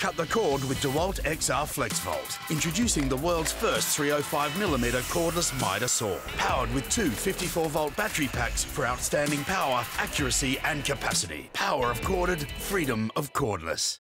Cut the cord with DeWalt XR FlexVolt. Introducing the world's first 305mm cordless miter saw. Powered with two 54-volt battery packs for outstanding power, accuracy and capacity. Power of corded, freedom of cordless.